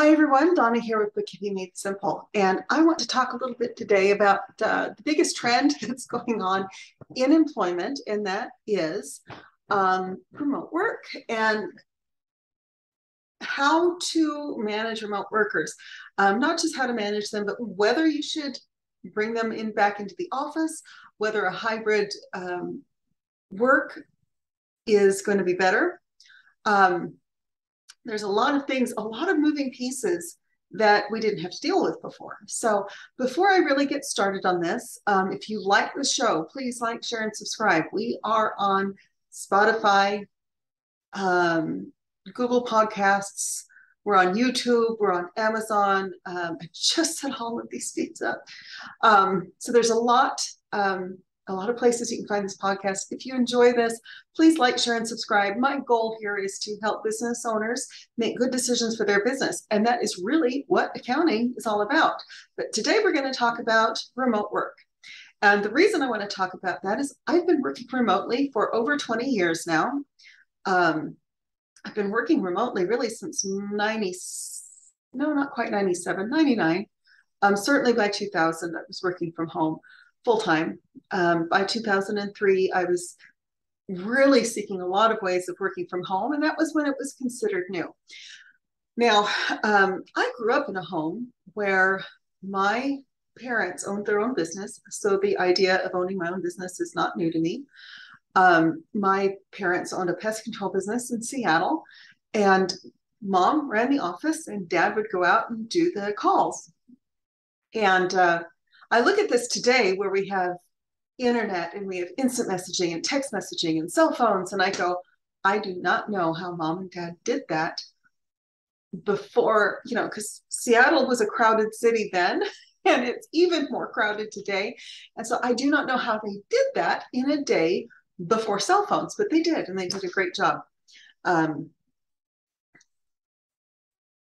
Hi everyone, Donna here with Bookkeeping Made Simple, and I want to talk a little bit today about uh, the biggest trend that's going on in employment, and that is um, remote work and how to manage remote workers. Um, not just how to manage them, but whether you should bring them in back into the office, whether a hybrid um, work is going to be better. Um, there's a lot of things, a lot of moving pieces that we didn't have to deal with before. So before I really get started on this, um, if you like the show, please like, share, and subscribe. We are on Spotify, um, Google Podcasts, we're on YouTube, we're on Amazon. Um, I just set all of these feeds up. Um, so there's a lot um, a lot of places you can find this podcast. If you enjoy this, please like, share, and subscribe. My goal here is to help business owners make good decisions for their business. And that is really what accounting is all about. But today we're going to talk about remote work. And the reason I want to talk about that is I've been working remotely for over 20 years now. Um, I've been working remotely really since 90, no, not quite 97, 99. Um, certainly by 2000, I was working from home full time. Um, by 2003, I was really seeking a lot of ways of working from home, and that was when it was considered new. Now, um, I grew up in a home where my parents owned their own business, so the idea of owning my own business is not new to me. Um, my parents owned a pest control business in Seattle, and mom ran the office, and dad would go out and do the calls. And uh, I look at this today where we have internet and we have instant messaging and text messaging and cell phones, and I go, I do not know how mom and dad did that before, you know, because Seattle was a crowded city then, and it's even more crowded today. And so I do not know how they did that in a day before cell phones, but they did, and they did a great job. Um,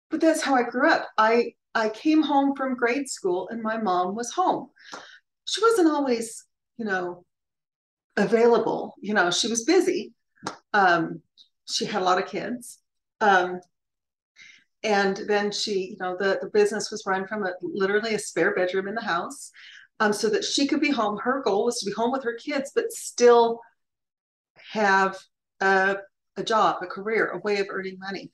but that's how I grew up. I I came home from grade school and my mom was home. She wasn't always, you know, available. You know, she was busy. Um, she had a lot of kids. Um, and then she, you know, the, the business was run from a, literally a spare bedroom in the house um, so that she could be home. Her goal was to be home with her kids, but still have a, a job, a career, a way of earning money.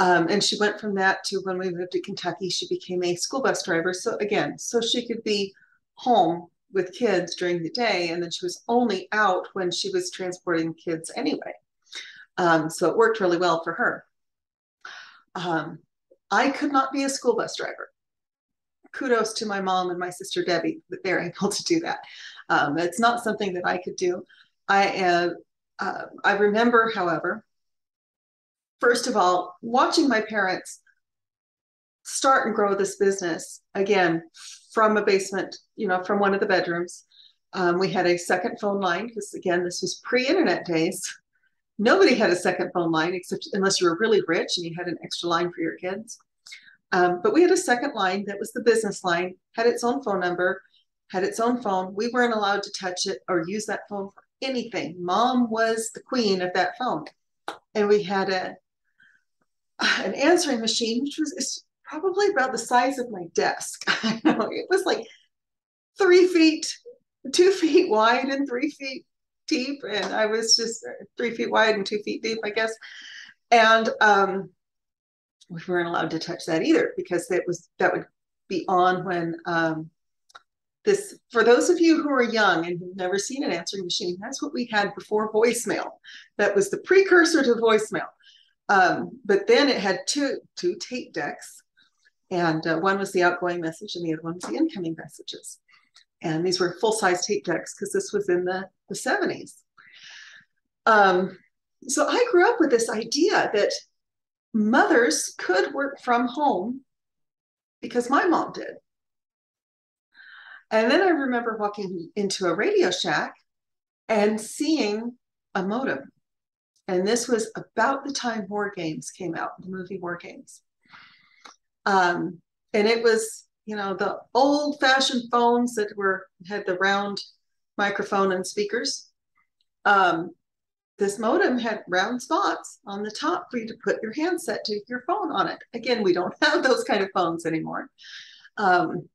Um, and she went from that to when we moved to Kentucky, she became a school bus driver. So again, so she could be home with kids during the day, and then she was only out when she was transporting kids anyway. Um, so it worked really well for her. Um, I could not be a school bus driver. Kudos to my mom and my sister Debbie that they're able to do that. Um, it's not something that I could do. I uh, uh, I remember, however, first of all, watching my parents start and grow this business again from a basement, you know, from one of the bedrooms. Um, we had a second phone line because, again, this was pre internet days. Nobody had a second phone line except unless you were really rich and you had an extra line for your kids. Um, but we had a second line that was the business line, had its own phone number, had its own phone. We weren't allowed to touch it or use that phone for anything. Mom was the queen of that phone. And we had a an answering machine, which was probably about the size of my desk. It was like three feet, two feet wide and three feet deep. And I was just uh, three feet wide and two feet deep, I guess. And um, we weren't allowed to touch that either because that was that would be on when um, this for those of you who are young and who've never seen an answering machine that's what we had before voicemail that was the precursor to voicemail um, but then it had two two tape decks, and uh, one was the outgoing message, and the other one was the incoming messages. And these were full size tape decks because this was in the the seventies. Um, so I grew up with this idea that mothers could work from home because my mom did. And then I remember walking into a Radio Shack and seeing a modem and this was about the time War Games came out, the movie War Games. Um, and it was, you know, the old fashioned phones that were had the round microphone and speakers. Um, this modem had round spots on the top for you to put your handset to your phone on it. Again, we don't have those kind of phones anymore. Um,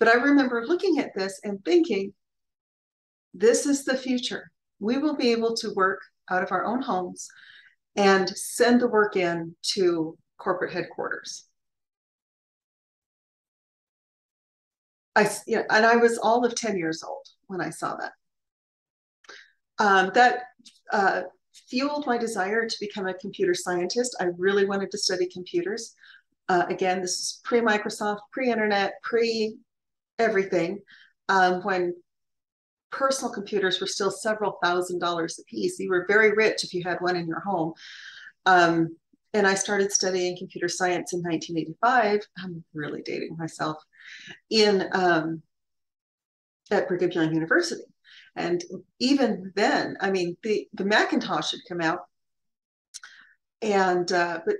but I remember looking at this and thinking, this is the future. We will be able to work out of our own homes and send the work in to corporate headquarters. I, yeah, and I was all of 10 years old when I saw that. Um, that uh, fueled my desire to become a computer scientist. I really wanted to study computers. Uh, again, this is pre Microsoft, pre internet, pre everything. Um, when personal computers were still several thousand dollars a piece. You were very rich if you had one in your home. Um, and I started studying computer science in 1985. I'm really dating myself in um, at Brigham Young University. And even then, I mean, the, the Macintosh had come out, and uh, but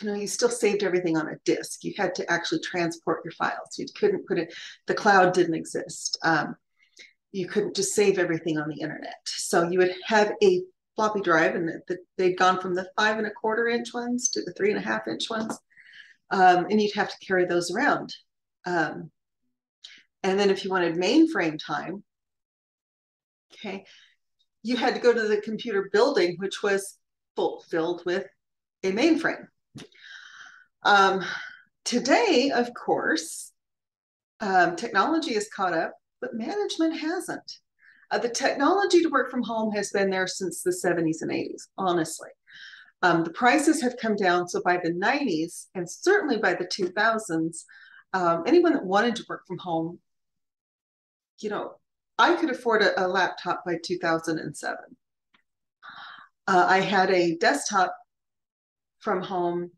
you know, you still saved everything on a disk. You had to actually transport your files. You couldn't put it. The cloud didn't exist. Um, you couldn't just save everything on the internet. So you would have a floppy drive, and the, the, they'd gone from the five and a quarter inch ones to the three and a half inch ones, um, and you'd have to carry those around. Um, and then if you wanted mainframe time, okay, you had to go to the computer building, which was full, filled with a mainframe. Um, today, of course, um, technology is caught up, but management hasn't. Uh, the technology to work from home has been there since the 70s and 80s, honestly. Um, the prices have come down. So by the 90s, and certainly by the 2000s, um, anyone that wanted to work from home you know, I could afford a, a laptop by 2007. Uh, I had a desktop from home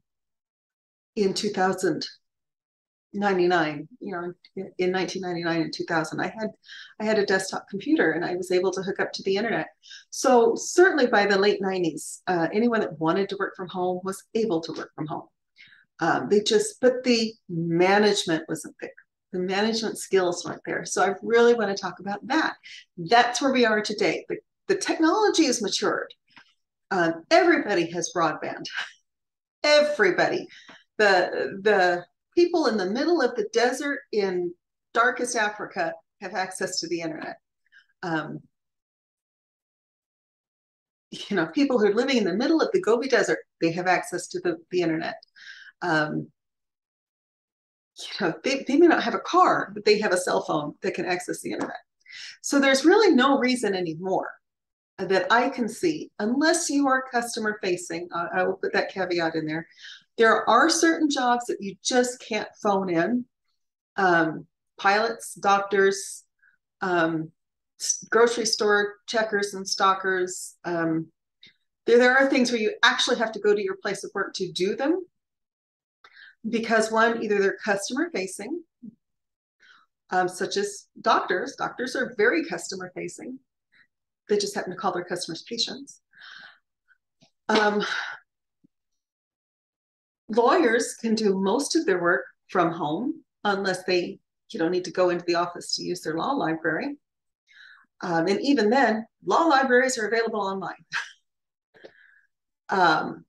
in 2099 you know in 1999 and 2000 i had i had a desktop computer and i was able to hook up to the internet so certainly by the late 90s uh, anyone that wanted to work from home was able to work from home um, they just but the management wasn't there the management skills weren't there. So I really want to talk about that. That's where we are today. The, the technology is matured. Um, everybody has broadband. Everybody. The, the people in the middle of the desert in darkest Africa have access to the internet. Um, you know, people who are living in the middle of the Gobi Desert, they have access to the, the internet. Um, you know, they, they may not have a car, but they have a cell phone that can access the internet. So there's really no reason anymore that I can see, unless you are customer facing, uh, I will put that caveat in there. There are certain jobs that you just can't phone in. Um, pilots, doctors, um, grocery store checkers and stockers. Um, there, there are things where you actually have to go to your place of work to do them because one, either they're customer facing, um, such as doctors. Doctors are very customer facing. They just happen to call their customers patients. Um, lawyers can do most of their work from home unless they you know need to go into the office to use their law library. Um, and even then, law libraries are available online. um,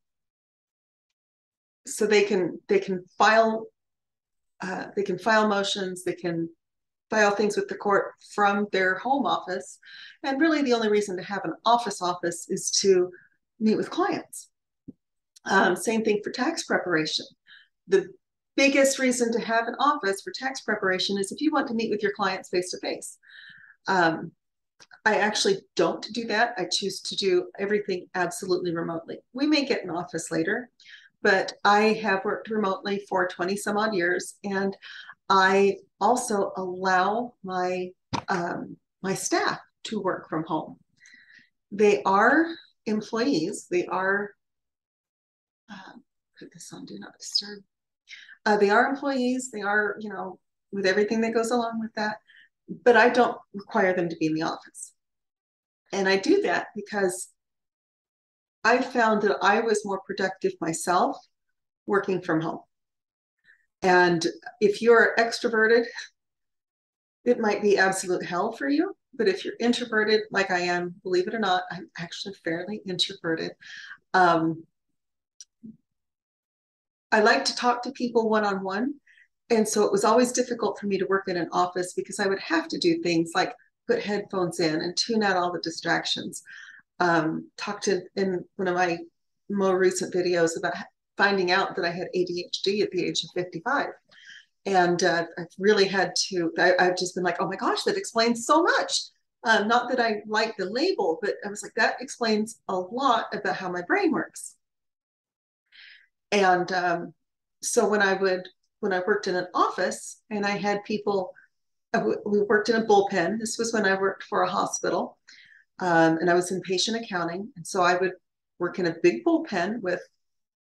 so they can they can file uh, they can file motions they can file things with the court from their home office and really the only reason to have an office office is to meet with clients um, same thing for tax preparation the biggest reason to have an office for tax preparation is if you want to meet with your clients face to face I actually don't do that. I choose to do everything absolutely remotely. We may get an office later, but I have worked remotely for 20 some odd years. And I also allow my, um, my staff to work from home. They are employees, they are, uh, put this on do not disturb. Uh, they are employees, they are, you know, with everything that goes along with that, but I don't require them to be in the office. And I do that because I found that I was more productive myself working from home. And if you're extroverted, it might be absolute hell for you. but if you're introverted, like I am, believe it or not, I'm actually fairly introverted. Um, I like to talk to people one on one. And so it was always difficult for me to work in an office because I would have to do things like put headphones in and tune out all the distractions. Um, talked in, in one of my more recent videos about finding out that I had ADHD at the age of 55. And uh, I've really had to, I, have just been like, oh my gosh, that explains so much. Um, not that I like the label, but I was like, that explains a lot about how my brain works. And um, so when I would, when I worked in an office and I had people, uh, we worked in a bullpen. This was when I worked for a hospital um, and I was in patient accounting. And so I would work in a big bullpen with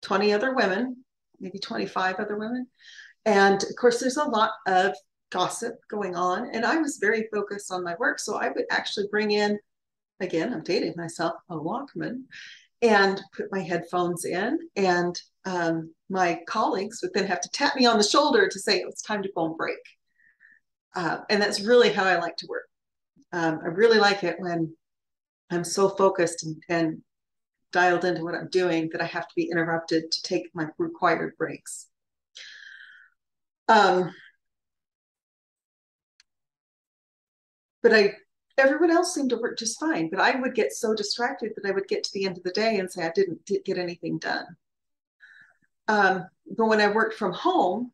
20 other women, maybe 25 other women. And of course, there's a lot of gossip going on. And I was very focused on my work. So I would actually bring in, again, I'm dating myself, a Walkman and put my headphones in. And um, my colleagues would then have to tap me on the shoulder to say it's time to go on break. Uh, and that's really how I like to work. Um, I really like it when I'm so focused and, and dialed into what I'm doing that I have to be interrupted to take my required breaks. Um, but I, everyone else seemed to work just fine. But I would get so distracted that I would get to the end of the day and say I didn't get anything done. Um, but when I worked from home,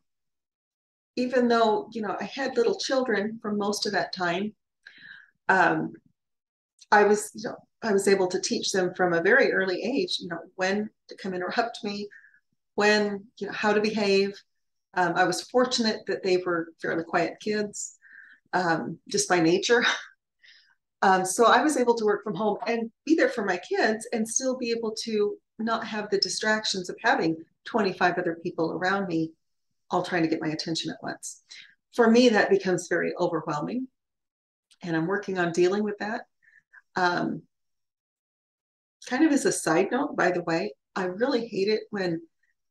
even though you know I had little children for most of that time, um, I was you know I was able to teach them from a very early age, you know, when to come interrupt me, when you know how to behave, um, I was fortunate that they were fairly quiet kids, um, just by nature. Um, so I was able to work from home and be there for my kids and still be able to not have the distractions of having 25 other people around me all trying to get my attention at once. For me, that becomes very overwhelming. And I'm working on dealing with that. Um, kind of as a side note, by the way, I really hate it when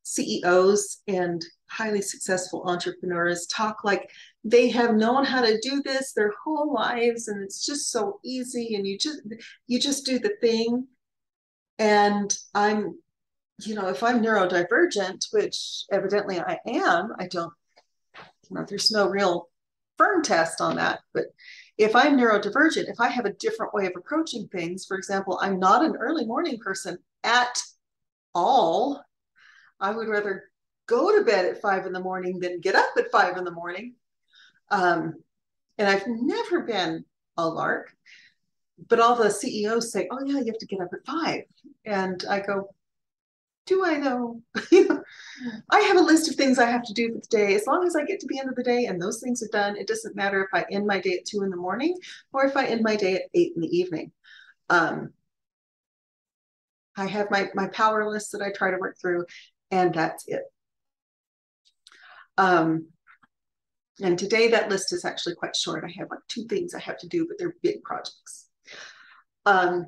CEOs and highly successful entrepreneurs talk like they have known how to do this their whole lives and it's just so easy and you just you just do the thing. And i'm you know if i'm neurodivergent which evidently i am i don't you know there's no real firm test on that but if i'm neurodivergent if i have a different way of approaching things for example i'm not an early morning person at all I would rather go to bed at five in the morning than get up at five in the morning. Um, and I've never been a lark, but all the CEOs say, "Oh yeah, you have to get up at five. and I go, "Do I know? I have a list of things I have to do for the day. As long as I get to the end of the day and those things are done, it doesn't matter if I end my day at two in the morning or if I end my day at eight in the evening." Um, I have my my power list that I try to work through, and that's it. Um, and today that list is actually quite short. I have like two things I have to do, but they're big projects. Um,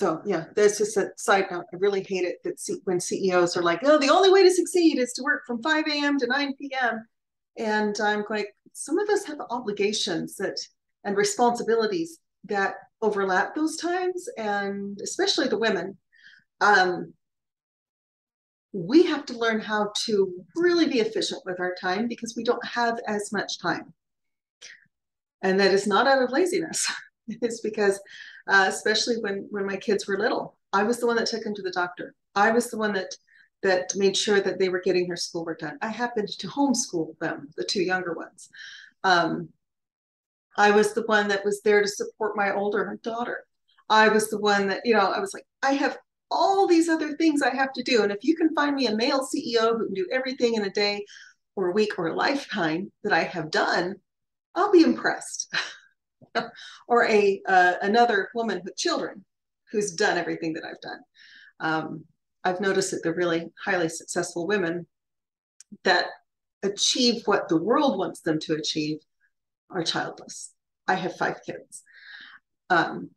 so yeah, there's just a side note. I really hate it that C when CEOs are like, oh, the only way to succeed is to work from 5 a.m. to 9 p.m. And I'm like, some of us have obligations that and responsibilities that overlap those times, and especially the women. Um, we have to learn how to really be efficient with our time because we don't have as much time. And that is not out of laziness. it's because, uh, especially when when my kids were little, I was the one that took them to the doctor. I was the one that that made sure that they were getting their schoolwork done. I happened to homeschool them, the two younger ones. Um, I was the one that was there to support my older daughter. I was the one that, you know, I was like, I have all these other things I have to do. And if you can find me a male CEO who can do everything in a day or a week or a lifetime that I have done, I'll be impressed. or a uh, another woman with children who's done everything that I've done. Um, I've noticed that the really highly successful women that achieve what the world wants them to achieve are childless. I have five kids, um,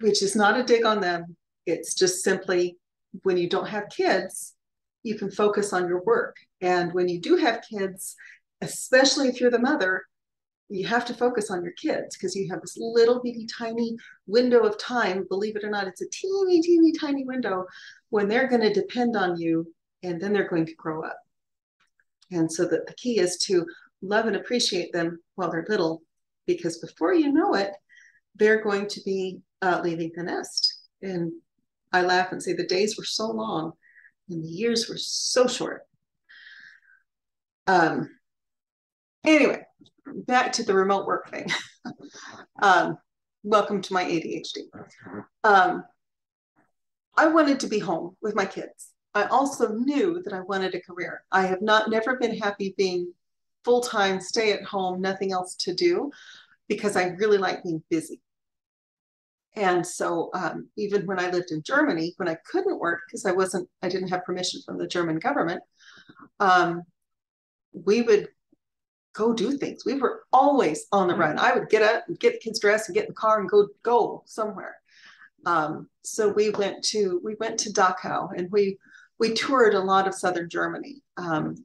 which is not a dig on them. It's just simply when you don't have kids, you can focus on your work. And when you do have kids, especially if you're the mother, you have to focus on your kids because you have this little bitty tiny window of time. Believe it or not, it's a teeny, teeny, tiny window when they're going to depend on you and then they're going to grow up. And so the, the key is to love and appreciate them while they're little because before you know it, they're going to be uh, leaving the nest. And I laugh and say the days were so long and the years were so short. Um, anyway, back to the remote work thing. um, welcome to my ADHD. Um, I wanted to be home with my kids. I also knew that I wanted a career. I have not never been happy being full time, stay at home, nothing else to do, because I really like being busy. And so um, even when I lived in Germany, when I couldn't work because I wasn't, I didn't have permission from the German government, um, we would go do things. We were always on the run. I would get up get the kids dressed and get in the car and go go somewhere. Um, so we went to we went to Dachau and we we toured a lot of southern Germany. Um,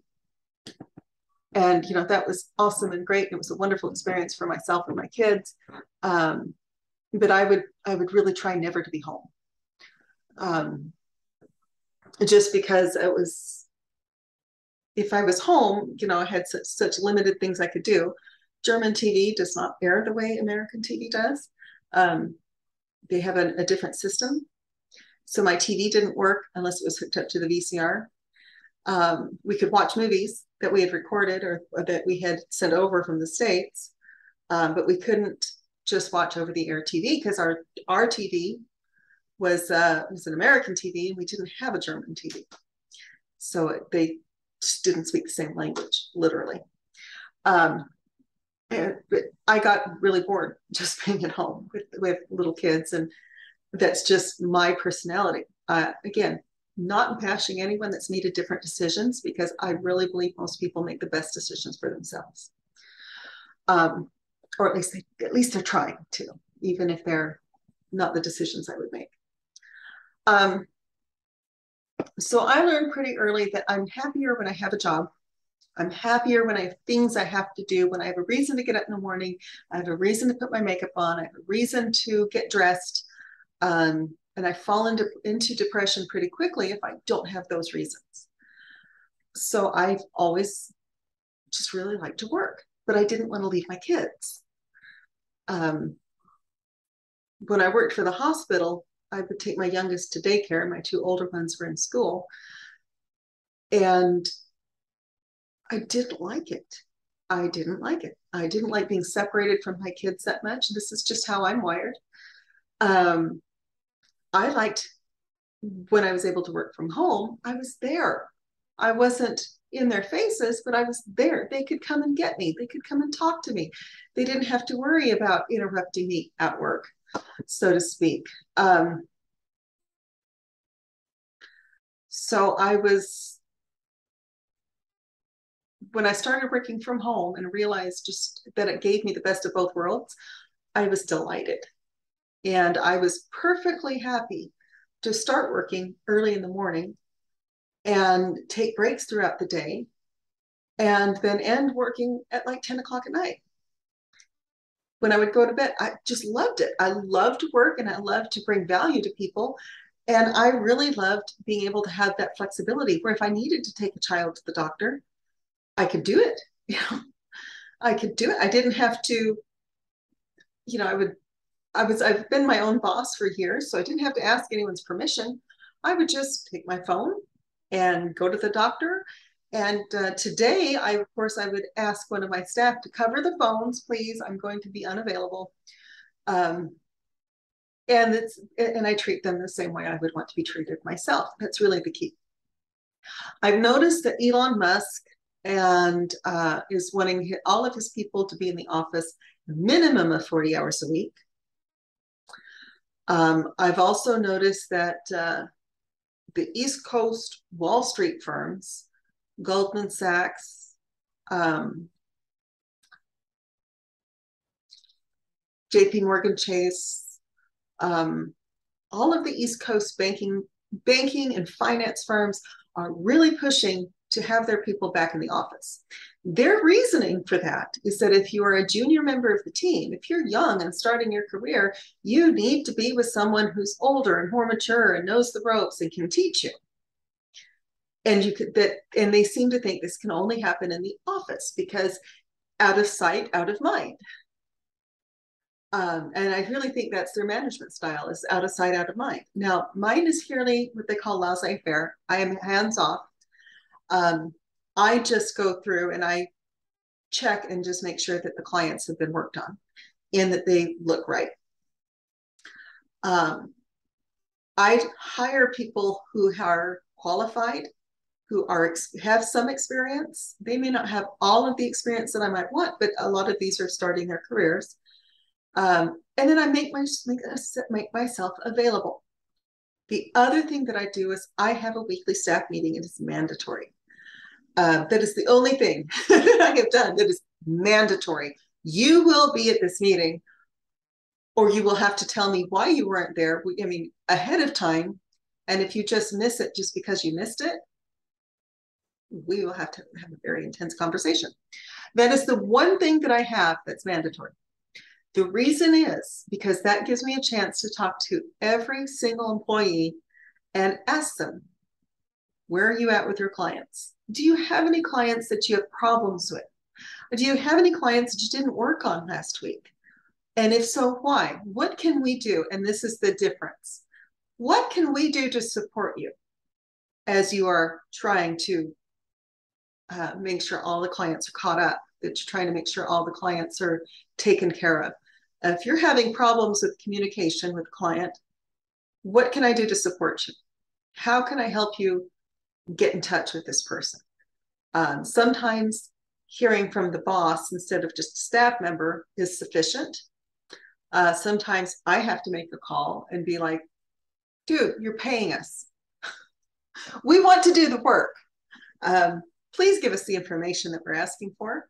and you know that was awesome and great. It was a wonderful experience for myself and my kids. Um, but I would I would really try never to be home. Um, just because it was if I was home, you know, I had such, such limited things I could do. German TV does not air the way American TV does. Um, they have a, a, different system. So my TV didn't work unless it was hooked up to the VCR. Um, we could watch movies that we had recorded or, or that we had sent over from the States, um, but we couldn't just watch over the air TV because our our TV was uh, was an American TV and we didn't have a German TV, so they didn't speak the same language literally. Um, and, but I got really bored just being at home with with little kids, and that's just my personality. Uh, again, not bashing anyone that's made a different decisions because I really believe most people make the best decisions for themselves. Um, or at least they, at least they're trying to, even if they're not the decisions I would make. Um, so I learned pretty early that I'm happier when I have a job. I'm happier when I have things I have to do, when I have a reason to get up in the morning, I have a reason to put my makeup on, I have a reason to get dressed. Um, and I fall into, into depression pretty quickly if I don't have those reasons. So I've always just really liked to work, but I didn't want to leave my kids um, when I worked for the hospital, I would take my youngest to daycare. My two older ones were in school. And I didn't like it. I didn't like it. I didn't like being separated from my kids that much. This is just how I'm wired. Um, I liked when I was able to work from home, I was there. I wasn't in their faces, but I was there. They could come and get me. They could come and talk to me. They didn't have to worry about interrupting me at work, so to speak. Um, so I was, when I started working from home and realized just that it gave me the best of both worlds, I was delighted. And I was perfectly happy to start working early in the morning and take breaks throughout the day and then end working at like 10 o'clock at night. When I would go to bed, I just loved it. I loved work and I loved to bring value to people. And I really loved being able to have that flexibility where if I needed to take a child to the doctor, I could do it. You know, I could do it. I didn't have to, you know, I would, I was, I've been my own boss for years, so I didn't have to ask anyone's permission. I would just take my phone and go to the doctor. And uh, today, I of course, I would ask one of my staff to cover the phones, please. I'm going to be unavailable. Um, and it's and I treat them the same way I would want to be treated myself. That's really the key. I've noticed that Elon Musk and uh, is wanting all of his people to be in the office minimum of 40 hours a week. Um, I've also noticed that uh, the East Coast Wall Street firms, Goldman Sachs, um, JP Morgan Chase, um, all of the East Coast banking, banking and finance firms are really pushing to have their people back in the office. Their reasoning for that is that if you are a junior member of the team, if you're young and starting your career, you need to be with someone who's older and more mature and knows the ropes and can teach you. And you could that and they seem to think this can only happen in the office because out of sight, out of mind. Um, and I really think that's their management style is out of sight, out of mind. Now, mine is fairly what they call laissez-faire. I am hands off. Um, I just go through and I check and just make sure that the clients have been worked on and that they look right. Um, I hire people who are qualified, who are have some experience. They may not have all of the experience that I might want, but a lot of these are starting their careers. Um, and then I make, my, make, make myself available. The other thing that I do is I have a weekly staff meeting. It is mandatory. Uh, that is the only thing that I have done that is mandatory. You will be at this meeting, or you will have to tell me why you weren't there. I mean, ahead of time. And if you just miss it just because you missed it, we will have to have a very intense conversation. That is the one thing that I have that's mandatory. The reason is because that gives me a chance to talk to every single employee and ask them, where are you at with your clients? Do you have any clients that you have problems with? Do you have any clients that you didn't work on last week? And if so, why? What can we do? And this is the difference. What can we do to support you as you are trying to uh, make sure all the clients are caught up, that you're trying to make sure all the clients are taken care of? if you're having problems with communication with client, what can I do to support you? How can I help you get in touch with this person? Um, sometimes hearing from the boss instead of just a staff member is sufficient. Uh, sometimes I have to make a call and be like, dude, you're paying us. we want to do the work. Um, please give us the information that we're asking for.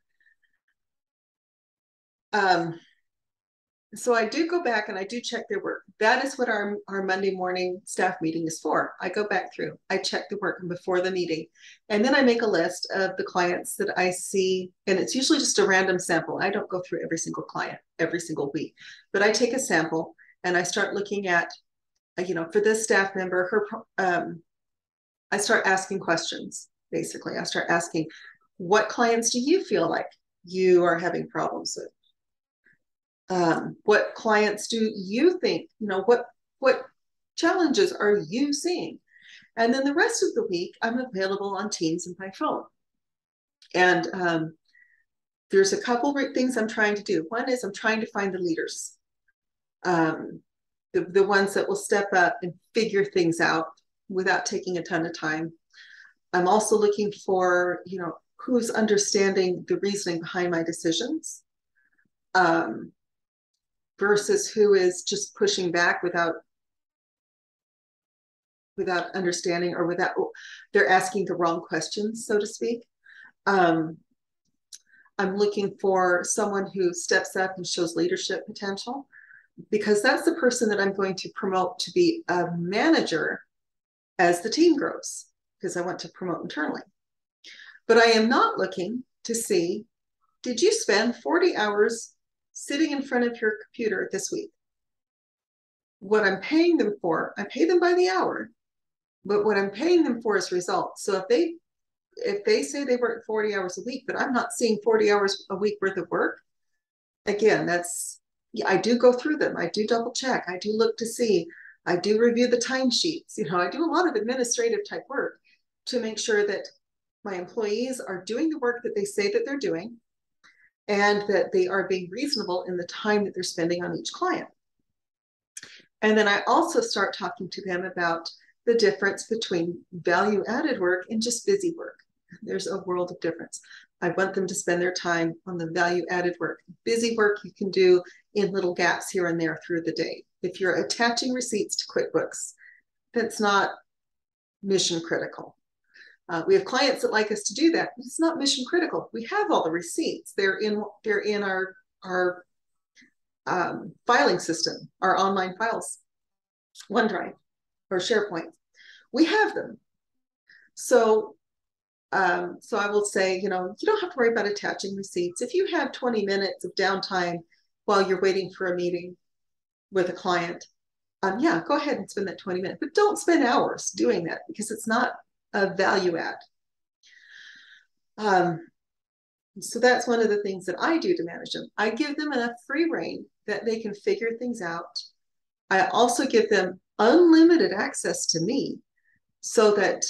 Um, so I do go back and I do check their work. That is what our, our Monday morning staff meeting is for. I go back through, I check the work before the meeting, and then I make a list of the clients that I see, and it's usually just a random sample. I don't go through every single client every single week, but I take a sample and I start looking at, you know, for this staff member, her, um, I start asking questions. Basically, I start asking, what clients do you feel like you are having problems with? um, what clients do you think you know what what challenges are you seeing? And then the rest of the week i'm available on teams and by phone. And um, there's a couple of things i'm trying to do. One is i'm trying to find the leaders um, the, the ones that will step up and figure things out without taking a ton of time i'm also looking for you know who's understanding the reasoning behind my decisions um, versus who is just pushing back without without understanding or without they're asking the wrong questions so to speak. Um, i'm looking for someone who steps up and shows leadership potential because that's the person that i'm going to promote to be a manager as the team grows because i want to promote internally but i am not looking to see did you spend 40 hours sitting in front of your computer this week. What I'm paying them for, I pay them by the hour, but what I'm paying them for is results. So if they if they say they work 40 hours a week, but I'm not seeing 40 hours a week worth of work, again, that's I do go through them. I do double check. I do look to see. I do review the timesheets. You know, I do a lot of administrative type work to make sure that my employees are doing the work that they say that they're doing and that they are being reasonable in the time that they're spending on each client. And then I also start talking to them about the difference between value added work and just busy work. There's a world of difference. I want them to spend their time on the value added work. Busy work you can do in little gaps here and there through the day. If you're attaching receipts to QuickBooks, that's not mission critical. Uh, we have clients that like us to do that. It's not mission critical. We have all the receipts. They're in they're in our our um, filing system, our online files, OneDrive or SharePoint. We have them. So, um, so I will say, you know, you don't have to worry about attaching receipts. If you have 20 minutes of downtime while you're waiting for a meeting with a client, um, yeah, go ahead and spend that 20 minutes, but don't spend hours doing that because it's not a value add. Um, so that's one of the things that I do to manage them. I give them enough free rein that they can figure things out. I also give them unlimited access to me so that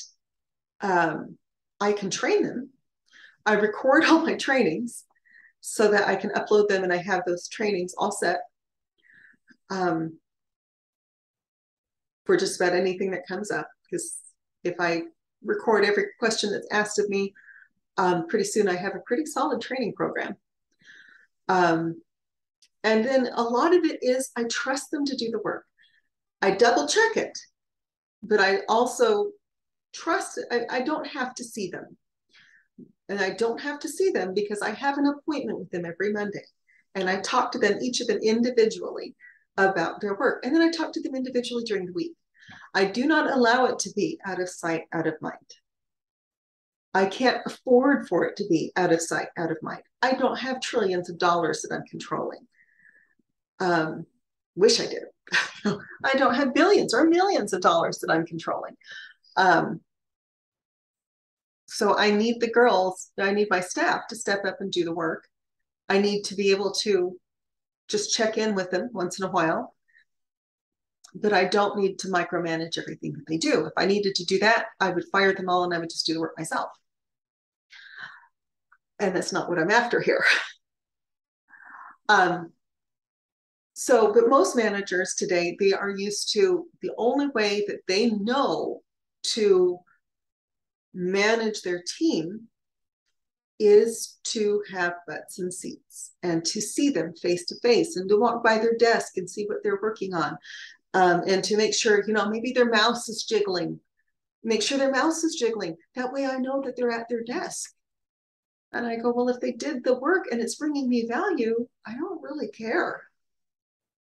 um, I can train them. I record all my trainings so that I can upload them and I have those trainings all set um, for just about anything that comes up. Because if I record every question that's asked of me, um, pretty soon I have a pretty solid training program. Um, and then a lot of it is I trust them to do the work. I double check it, but I also trust, I, I don't have to see them. And I don't have to see them because I have an appointment with them every Monday. And I talk to them, each of them individually about their work. And then I talk to them individually during the week. I do not allow it to be out of sight, out of mind. I can't afford for it to be out of sight, out of mind. I don't have trillions of dollars that I'm controlling. Um, wish I did. I don't have billions or millions of dollars that I'm controlling. Um, so I need the girls, I need my staff to step up and do the work. I need to be able to just check in with them once in a while. But I don't need to micromanage everything that they do. If I needed to do that, I would fire them all and I would just do the work myself. And that's not what I'm after here. um, so, but most managers today, they are used to the only way that they know to manage their team is to have butts and seats and to see them face to face and to walk by their desk and see what they're working on um, and to make sure you know maybe their mouse is jiggling. Make sure their mouse is jiggling. That way i know that they're at their desk. And i go well if they did the work and it's bringing me value i don't really care.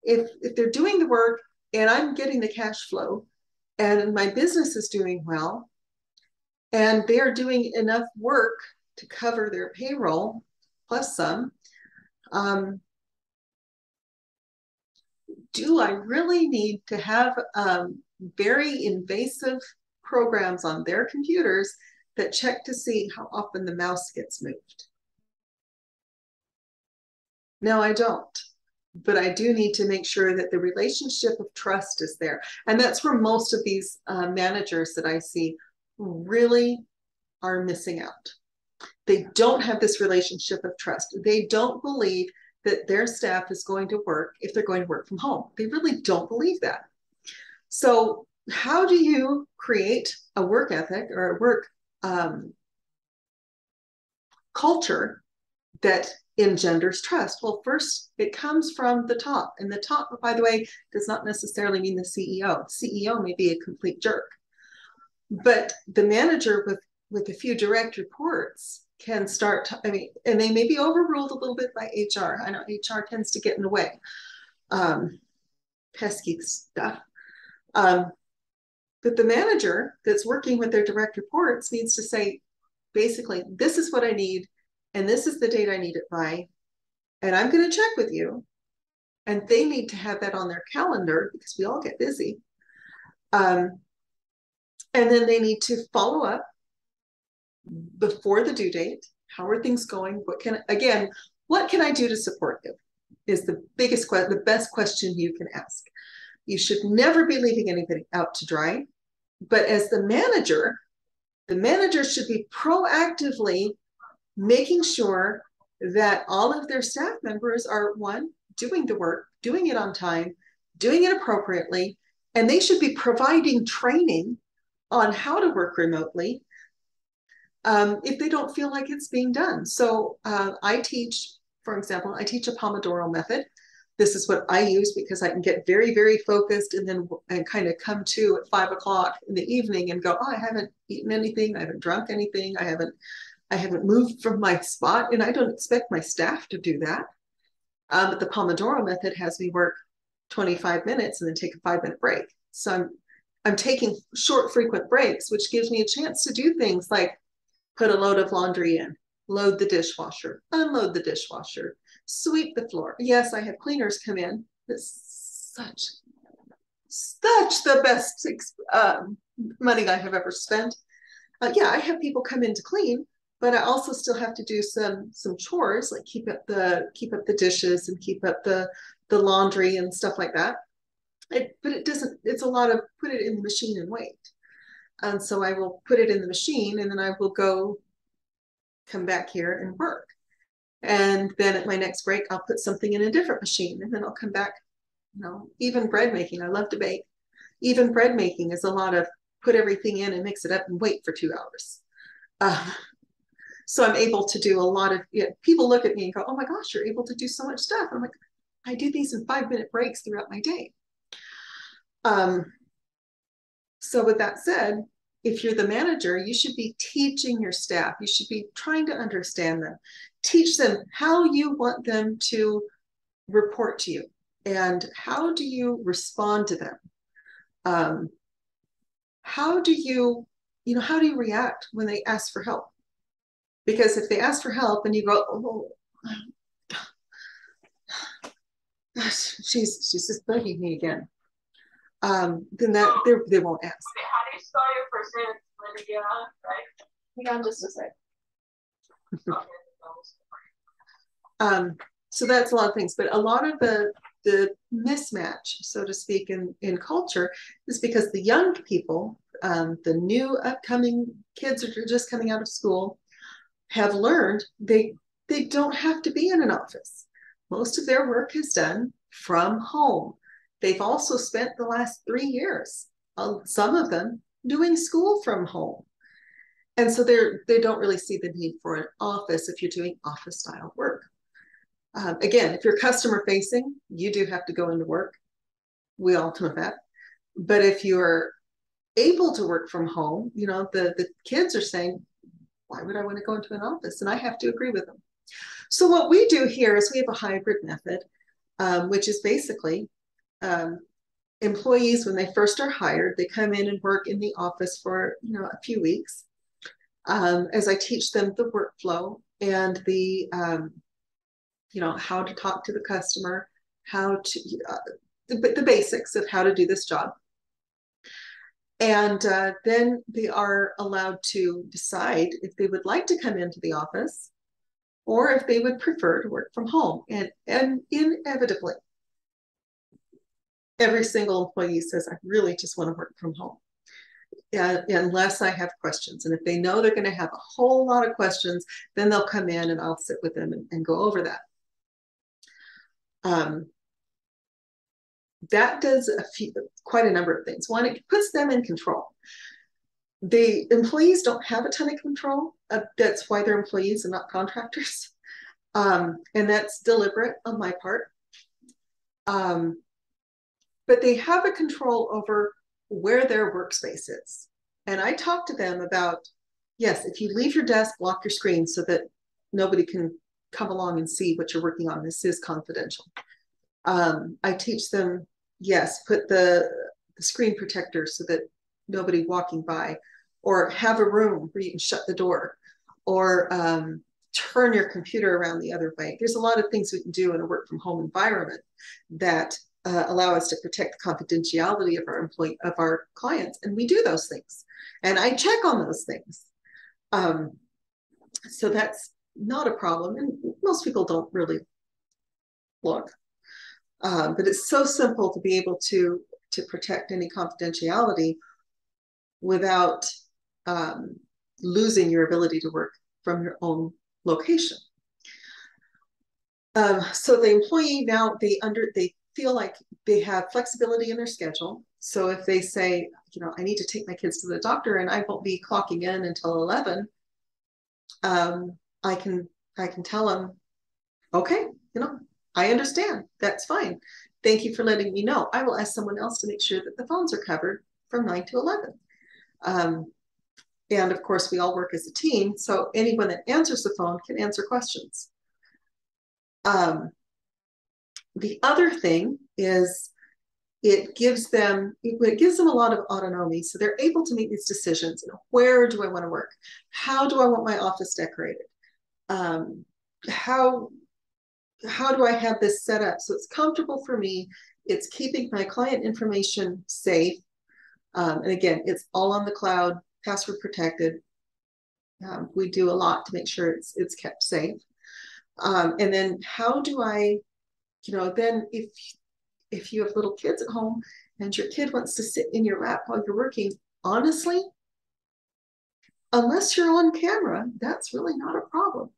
If if they're doing the work and i'm getting the cash flow and my business is doing well and they're doing enough work to cover their payroll plus some um, do i really need to have um, very invasive programs on their computers that check to see how often the mouse gets moved no i don't but I do need to make sure that the relationship of trust is there. And that's where most of these uh, managers that I see really are missing out. They don't have this relationship of trust. They don't believe that their staff is going to work if they're going to work from home. They really don't believe that. So, how do you create a work ethic or a work um, culture that engenders trust? Well, first, it comes from the top. And the top, by the way, does not necessarily mean the CEO. CEO may be a complete jerk. But the manager with, with a few direct reports can start, I mean, and they may be overruled a little bit by HR. I know HR tends to get in the way. Um, pesky stuff. Um, but the manager that's working with their direct reports needs to say, basically, this is what I need and this is the date I need it by, and I'm going to check with you. And they need to have that on their calendar because we all get busy. Um, and then they need to follow up before the due date. How are things going? What can again? What can I do to support you? Is the biggest question, the best question you can ask. You should never be leaving anybody out to dry. But as the manager, the manager should be proactively making sure that all of their staff members are one, doing the work, doing it on time, doing it appropriately, and they should be providing training on how to work remotely um, if they don't feel like it's being done. So uh, I teach, for example, I teach a Pomodoro method. This is what I use because I can get very, very focused and then and kind of come to at five o'clock in the evening and go, oh, I haven't eaten anything, I haven't drunk anything, I haven't I haven't moved from my spot, and I don't expect my staff to do that. Um, but the Pomodoro method has me work 25 minutes and then take a five minute break. So I'm I'm taking short, frequent breaks, which gives me a chance to do things like put a load of laundry in, load the dishwasher, unload the dishwasher, sweep the floor. Yes, I have cleaners come in. It's such, such the best um, money I have ever spent. Uh, yeah, I have people come in to clean, but I also still have to do some some chores like keep up the keep up the dishes and keep up the the laundry and stuff like that. It, but it doesn't. It's a lot of put it in the machine and wait. And so I will put it in the machine and then I will go come back here and work. And then at my next break, I'll put something in a different machine and then I'll come back. You know, even bread making, I love to bake. Even bread making is a lot of put everything in and mix it up and wait for two hours. Uh, so I'm able to do a lot of, you know, people look at me and go, oh my gosh, you're able to do so much stuff. I'm like, I do these in five minute breaks throughout my day. Um, so with that said, if you're the manager, you should be teaching your staff. You should be trying to understand them. Teach them how you want them to report to you and how do you respond to them. Um, how do you, you know, how do you react when they ask for help? Because if they ask for help and you go, oh, gosh, she's she's just bugging me again um, then that they, they won't ask. How do you spell your first name? Lydia, right? Hang on just a sec. um, so that's a lot of things, but a lot of the the mismatch, so to speak, in in culture is because the young people, um, the new upcoming kids that are just coming out of school, have learned they they don't have to be in an office. Most of their work is done from home. They've also spent the last three years, uh, some of them, doing school from home. And so they're, they don't really see the need for an office if you're doing office style work. Um, again, if you're customer facing, you do have to go into work. We all know that. But if you're able to work from home, you know, the, the kids are saying, why would I want to go into an office? And I have to agree with them. So what we do here is we have a hybrid method, um, which is basically um, employees, when they first are hired, they come in and work in the office for you know a few weeks. Um, as I teach them the workflow and the um, you know how to talk to the customer, how to uh, the, the basics of how to do this job. And uh, then they are allowed to decide if they would like to come into the office or if they would prefer to work from home. And, and inevitably, every single employee says, I really just want to work from home. Unless I have questions. And if they know they're going to have a whole lot of questions, then they'll come in and I'll sit with them and, and go over that. Um, that does a few, quite a number of things. One, it puts them in control. The employees don't have a ton of control. Uh, that's why they're employees and not contractors. Um, and that's deliberate on my part. Um, but they have a control over where their workspace is. And I talk to them about yes, if you leave your desk, lock your screen so that nobody can come along and see what you're working on. This is confidential. Um, I teach them yes, put the, the screen protector so that nobody walking by, or have a room where you can shut the door, or um, turn your computer around the other way. There's a lot of things we can do in a work from home environment that uh, allow us to protect the confidentiality of our employee of our clients, and we do those things. And I check on those things. Um, so that's not a problem, and most people don't really look. Um, but it's so simple to be able to to protect any confidentiality without um, losing your ability to work from your own location. Um, so the employee now they under they feel like they have flexibility in their schedule. So if they say, you know, I need to take my kids to the doctor and I won't be clocking in until 11, um, I can I can tell them, okay, you know, I understand. That's fine. Thank you for letting me know. I will ask someone else to make sure that the phones are covered from 9 to 11. Um, and of course, we all work as a team. So anyone that answers the phone can answer questions. Um, the other thing is it gives them it gives them a lot of autonomy. So they're able to make these decisions you know, where do i want to work? How do i want my office decorated? Um, how how do i have this set up? So it's comfortable for me. It's keeping my client information safe. Um, and again it's all on the cloud password protected. Um, we do a lot to make sure it's it's kept safe. Um, and then how do i you know then if if you have little kids at home and your kid wants to sit in your lap while you're working, honestly, unless you're on camera, that's really not a problem.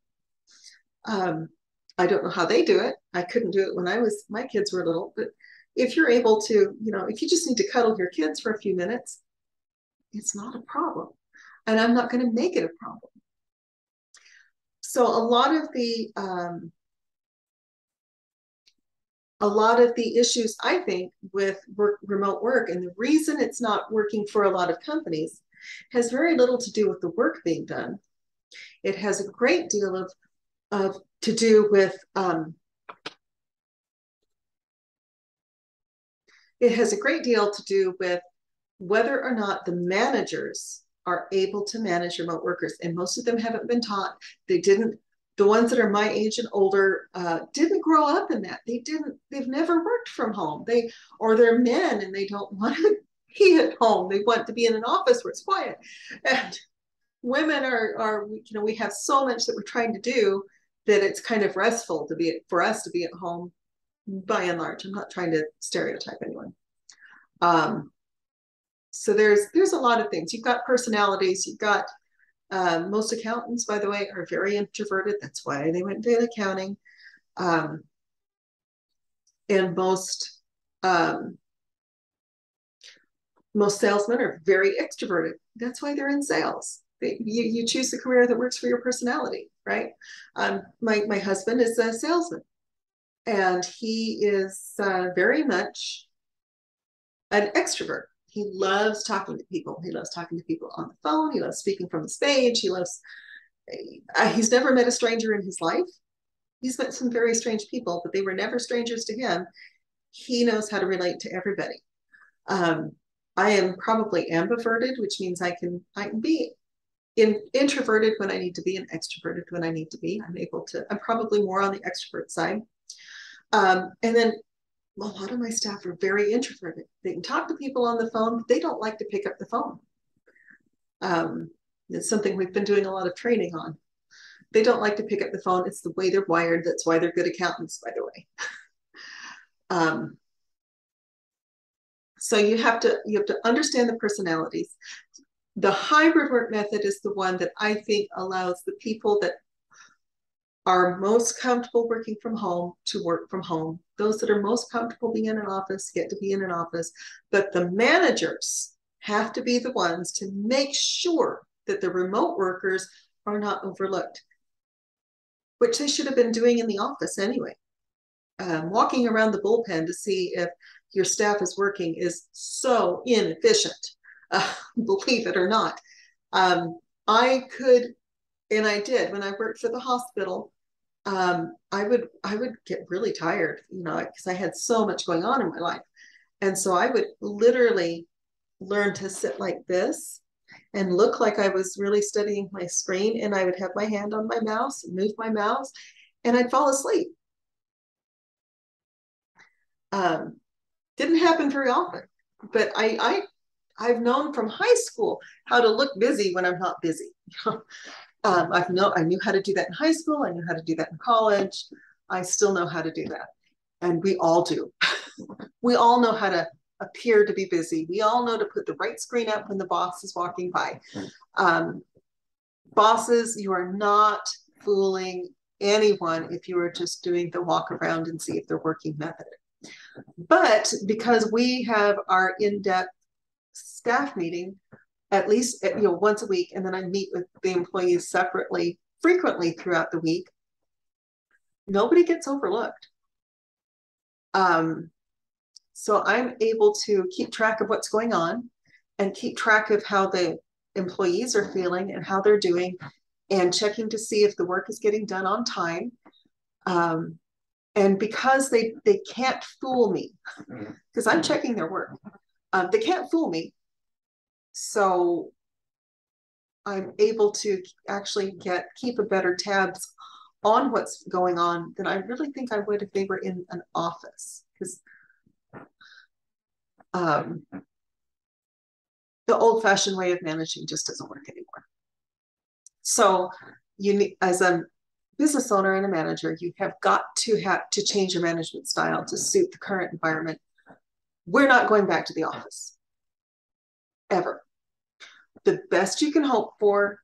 Um, I don't know how they do it. I couldn't do it when I was, my kids were little, but if you're able to, you know, if you just need to cuddle your kids for a few minutes, it's not a problem. And I'm not going to make it a problem. So a lot of the um, a lot of the issues, I think, with work, remote work, and the reason it's not working for a lot of companies has very little to do with the work being done. It has a great deal of, of to do with um, it has a great deal to do with whether or not the managers are able to manage remote workers. And most of them haven't been taught. They didn't the ones that are my age and older uh, didn't grow up in that. They didn't. They've never worked from home. They or they're men and they don't want to be at home. They want to be in an office where it's quiet. And women are are you know we have so much that we're trying to do that it's kind of restful to be for us to be at home. By and large, I'm not trying to stereotype anyone. Um, so there's there's a lot of things. You've got personalities. You've got um, most accountants, by the way, are very introverted. That's why they went into accounting. Um, and most um, most salesmen are very extroverted. That's why they're in sales. They, you, you choose the career that works for your personality, right? Um, my, my husband is a salesman, and he is uh, very much an extrovert. He loves talking to people. He loves talking to people on the phone. He loves speaking from the stage. He loves, uh, he's never met a stranger in his life. He's met some very strange people, but they were never strangers to him. He knows how to relate to everybody. Um, I am probably ambiverted, which means I can I can be in, introverted when I need to be and extroverted when I need to be. I'm able to. I'm probably more on the extrovert side. Um, and then a lot of my staff are very introverted. They can talk to people on the phone, but they don't like to pick up the phone. Um, it's something we've been doing a lot of training on. They don't like to pick up the phone. It's the way they're wired. That's why they're good accountants, by the way. um, so you have to you have to understand the personalities. The hybrid work method is the one that I think allows the people that are most comfortable working from home to work from home. Those that are most comfortable being in an office get to be in an office. But the managers have to be the ones to make sure that the remote workers are not overlooked, which they should have been doing in the office anyway. Um, walking around the bullpen to see if your staff is working is so inefficient, uh, believe it or not. Um, I could and I did when I worked for the hospital. Um, I would I would get really tired, you know, because I had so much going on in my life, and so I would literally learn to sit like this and look like I was really studying my screen, and I would have my hand on my mouse and move my mouse, and I'd fall asleep. Um, didn't happen very often, but I I I've known from high school how to look busy when I'm not busy. Um, I've know I knew how to do that in high school. I knew how to do that in college. I still know how to do that, and we all do. we all know how to appear to be busy. We all know to put the right screen up when the boss is walking by. Um, bosses, you are not fooling anyone if you are just doing the walk around and see if they're working method. But because we have our in-depth staff meeting, at least you know once a week and then i meet with the employees separately frequently throughout the week. Nobody gets overlooked. Um, so i'm able to keep track of what's going on and keep track of how the employees are feeling and how they're doing and checking to see if the work is getting done on time. Um, and because they they can't fool me because i'm checking their work um, they can't fool me so i'm able to actually get keep a better tabs on what's going on than i really think i would if they were in an office because um, the old fashioned way of managing just doesn't work anymore so you need as a business owner and a manager, you have got to have to change your management style to suit the current environment. We're not going back to the office ever. The best you can hope for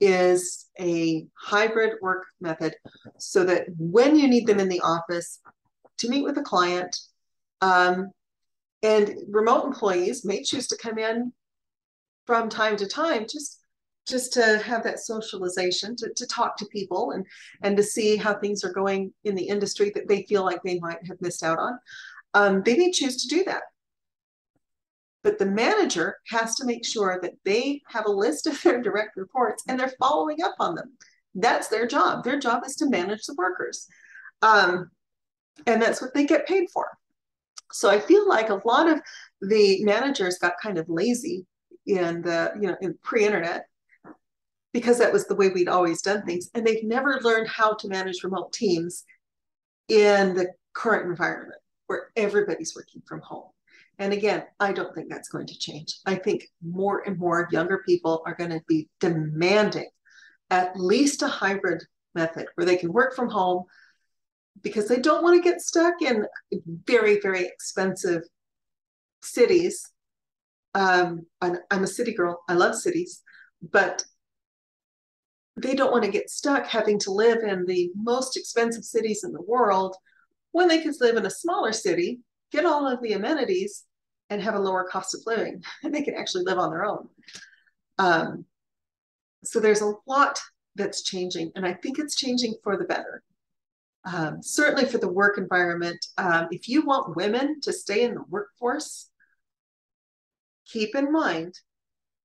is a hybrid work method so that when you need them in the office to meet with a client, um, and remote employees may choose to come in from time to time just just to have that socialization to, to talk to people and and to see how things are going in the industry that they feel like they might have missed out on. Um, they may choose to do that but the manager has to make sure that they have a list of their direct reports and they're following up on them that's their job their job is to manage the workers um, and that's what they get paid for so i feel like a lot of the managers got kind of lazy in the you know in pre-internet because that was the way we'd always done things. And they've never learned how to manage remote teams in the current environment where everybody's working from home. And again, I don't think that's going to change. I think more and more younger people are going to be demanding at least a hybrid method where they can work from home because they don't want to get stuck in very, very expensive cities. Um, I'm, I'm a city girl. I love cities, but they don't want to get stuck having to live in the most expensive cities in the world when they could live in a smaller city, get all of the amenities, and have a lower cost of living. And they can actually live on their own. Um, so there's a lot that's changing, and I think it's changing for the better. Um, certainly for the work environment, um, if you want women to stay in the workforce, keep in mind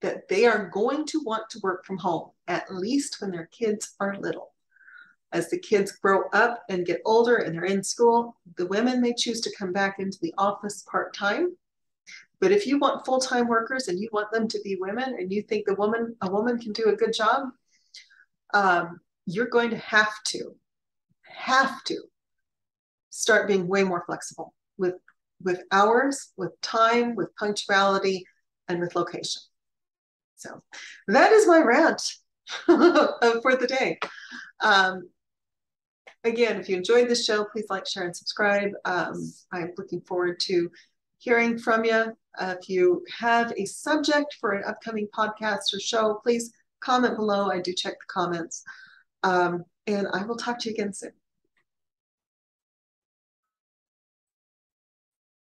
that they are going to want to work from home, at least when their kids are little. As the kids grow up and get older and they're in school, the women may choose to come back into the office part time. But if you want full time workers and you want them to be women and you think the woman a woman can do a good job, um, you're going to have to have to start being way more flexible with with hours, with time, with punctuality, and with location. So that is my rant for the day. Um, again, if you enjoyed this show, please like, share, and subscribe. Um, I'm looking forward to hearing from you. Uh, if you have a subject for an upcoming podcast or show, please comment below. I do check the comments. Um, and I will talk to you again soon.